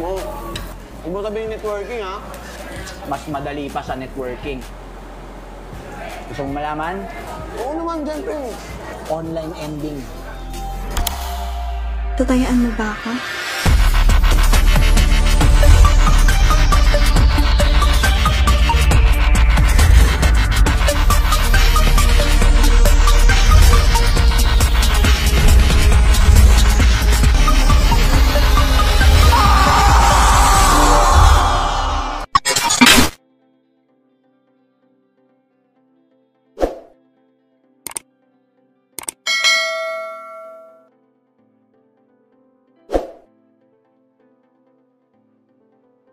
Oo. Huwag mo sabihin networking, ha? Mas madali pa sa networking. Gusto mo malaman? Oo naman, siyempre. Online ending. Tatayaan mo ba ako?